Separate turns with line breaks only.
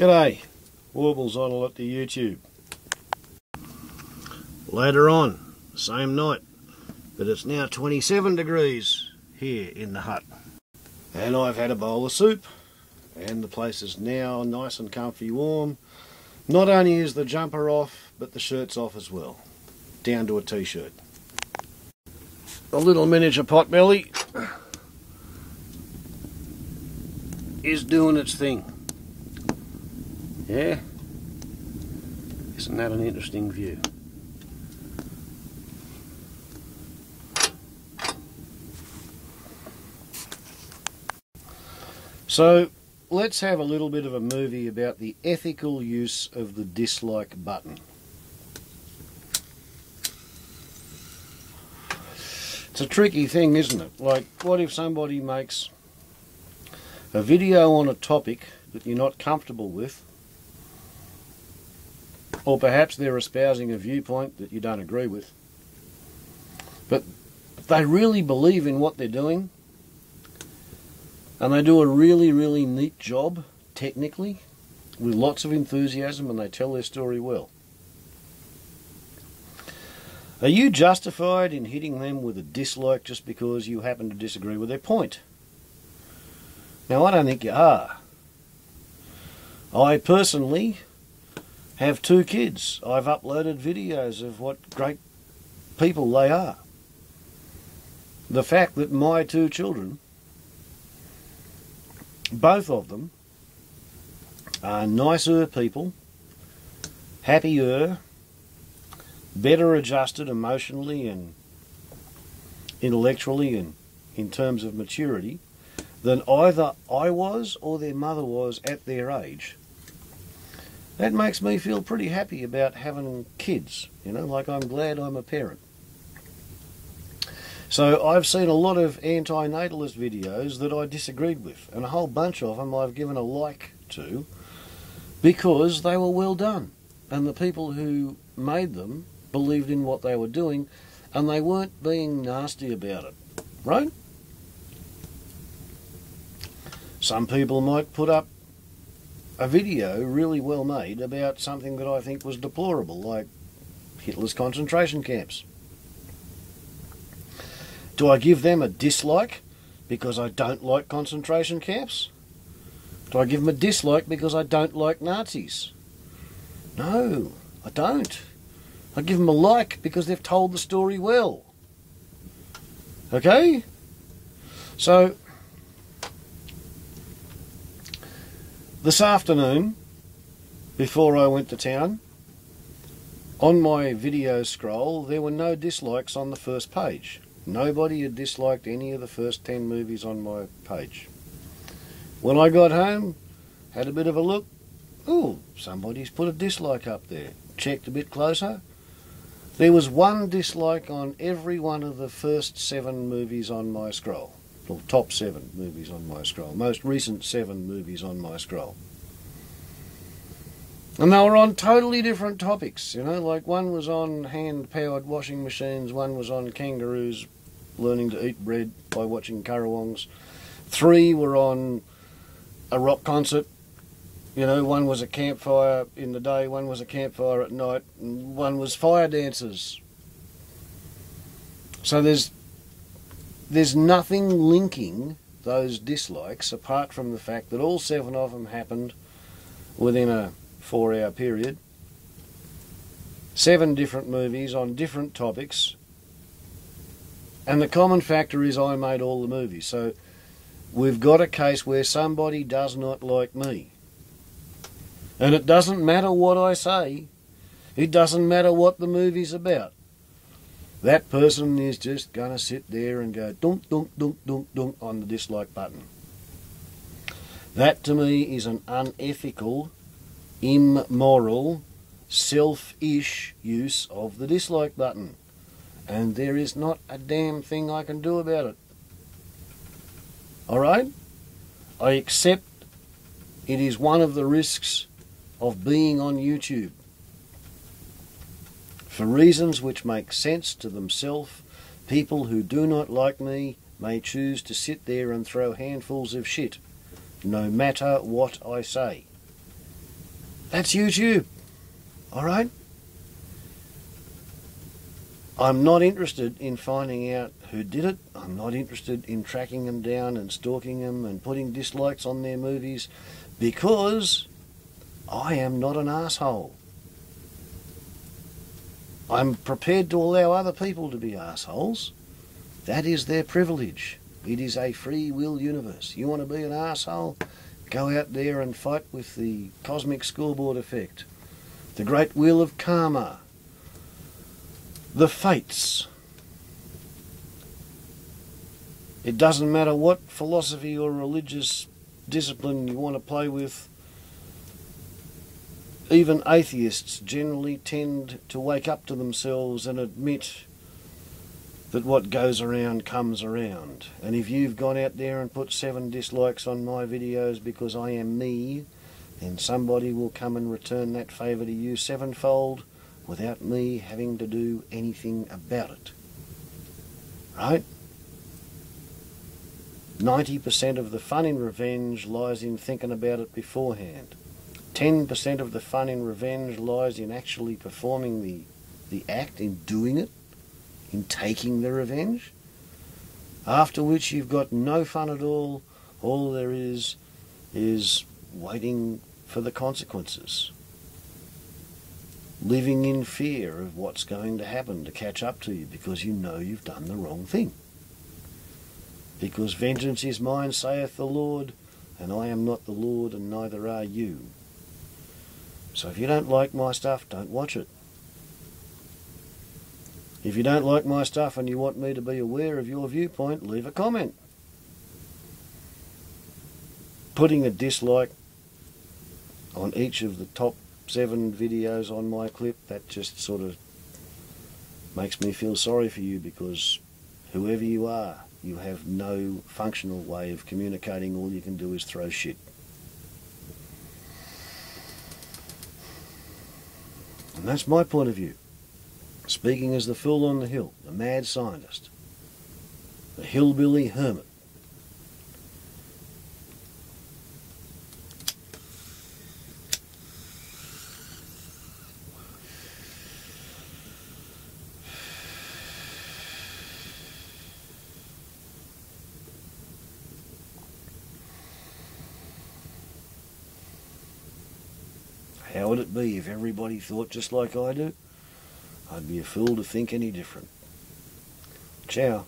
G'day, Warbles on a lot to YouTube. Later on, same night, but it's now 27 degrees here in the hut. And I've had a bowl of soup, and the place is now nice and comfy warm. Not only is the jumper off, but the shirt's off as well, down to a t-shirt. A little miniature potbelly is doing its thing. Yeah? Isn't that an interesting view? So, let's have a little bit of a movie about the ethical use of the dislike button. It's a tricky thing, isn't it? Like, what if somebody makes a video on a topic that you're not comfortable with, or perhaps they're espousing a viewpoint that you don't agree with, but they really believe in what they're doing, and they do a really, really neat job, technically, with lots of enthusiasm, and they tell their story well. Are you justified in hitting them with a dislike just because you happen to disagree with their point? Now, I don't think you are. I personally have two kids. I've uploaded videos of what great people they are. The fact that my two children both of them are nicer people, happier, better adjusted emotionally and intellectually and in terms of maturity than either I was or their mother was at their age. That makes me feel pretty happy about having kids, you know, like I'm glad I'm a parent. So I've seen a lot of anti-natalist videos that I disagreed with, and a whole bunch of them I've given a like to because they were well done, and the people who made them believed in what they were doing, and they weren't being nasty about it, right? Some people might put up a video really well made about something that I think was deplorable, like Hitler's concentration camps. Do I give them a dislike because I don't like concentration camps? Do I give them a dislike because I don't like Nazis? No, I don't. I give them a like because they've told the story well. Okay? So, this afternoon, before I went to town, on my video scroll, there were no dislikes on the first page. Nobody had disliked any of the first 10 movies on my page. When I got home, had a bit of a look, oh, somebody's put a dislike up there. Checked a bit closer. There was one dislike on every one of the first seven movies on my scroll. Or top seven movies on my scroll. Most recent seven movies on my scroll. And they were on totally different topics, you know, like one was on hand powered washing machines, one was on kangaroos learning to eat bread by watching currawongs. Three were on a rock concert. You know, one was a campfire in the day, one was a campfire at night, and one was fire dancers. So there's there's nothing linking those dislikes apart from the fact that all seven of them happened within a four hour period. Seven different movies on different topics. And the common factor is I made all the movies. So we've got a case where somebody does not like me. And it doesn't matter what I say, it doesn't matter what the movie's about. That person is just going to sit there and go dunk, dunk, dunk, dunk, dunk on the dislike button. That to me is an unethical immoral, selfish use of the dislike button. And there is not a damn thing I can do about it. Alright? I accept it is one of the risks of being on YouTube. For reasons which make sense to themselves, people who do not like me may choose to sit there and throw handfuls of shit, no matter what I say. That's YouTube. All right? I'm not interested in finding out who did it. I'm not interested in tracking them down and stalking them and putting dislikes on their movies because I am not an asshole. I'm prepared to allow other people to be assholes. That is their privilege. It is a free will universe. You want to be an asshole? Go out there and fight with the cosmic scoreboard effect, the great wheel of karma, the fates. It doesn't matter what philosophy or religious discipline you want to play with. Even atheists generally tend to wake up to themselves and admit that what goes around comes around. And if you've gone out there and put seven dislikes on my videos because I am me, then somebody will come and return that favour to you sevenfold without me having to do anything about it. Right? 90% of the fun in revenge lies in thinking about it beforehand. 10% of the fun in revenge lies in actually performing the, the act, in doing it, in taking the revenge. After which you've got no fun at all. All there is is waiting for the consequences living in fear of what's going to happen to catch up to you because you know you've done the wrong thing. Because vengeance is mine, saith the Lord, and I am not the Lord, and neither are you. So if you don't like my stuff, don't watch it. If you don't like my stuff and you want me to be aware of your viewpoint, leave a comment. Putting a dislike on each of the top seven videos on my clip, that just sort of makes me feel sorry for you because whoever you are, you have no functional way of communicating. All you can do is throw shit. And that's my point of view. Speaking as the fool on the hill, the mad scientist, the hillbilly hermit. How would it be if everybody thought just like I do? I'd be a fool to think any different. Ciao.